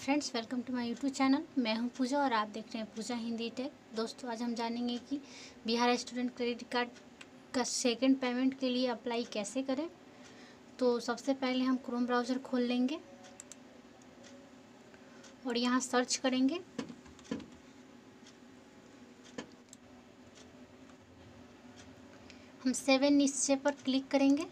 Friends welcome to my YouTube channel मैं हूँ पूजा और आप देख रहे हैं पूजा हिंदी टेक। दोस्तों, आज हम जानेंगे कि बिहार स्टूडेंट क्रेडिट कार्ड का सेकंड पेमेंट के लिए अप्लाई कैसे करें। तो सबसे पहले हम क्रोम ब्राउज़र खोल लेंगे और यहाँ सर्च करेंगे। हम सेवन निश्चय पर क्लिक करेंगे।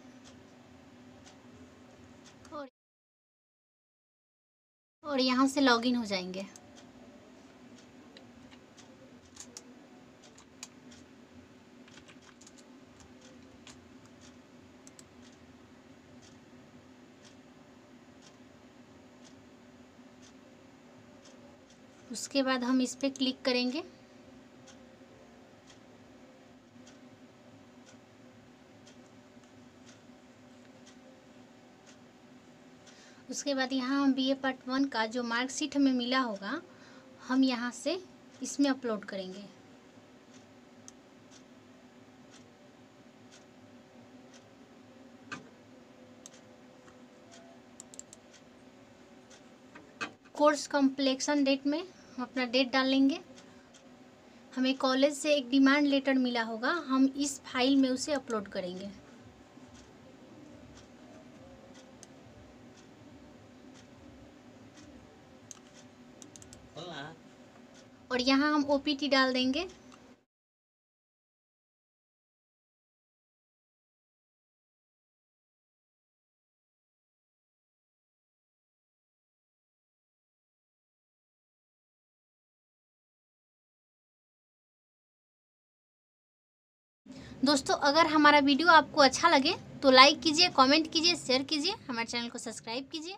और यहाँ से लॉगिन हो जाएँगे। उसके बाद हम इस पर क्लिक करेंगे। उसके बाद यहाँ हम बी ए पार्ट वन का जो मार्कशीट हमें मिला होगा, हम यहाँ से इसमें अपलोड करेंगे। कोर्स कम्प्लेक्शन डेट में हम अपना डेट डाल लेंगे हमें कॉलेज से एक डिमांड लेटर मिला होगा, हम इस फ़ाइल में उसे अपलोड करेंगे। और यहाँ हम ओपीटी डाल देंगे। दोस्तों, अगर हमारा वीडियो आपको अच्छा लगे तो लाइक कीजिए कमेंट कीजिए शेयर कीजिए, हमारे चैनल को सब्सक्राइब कीजिए।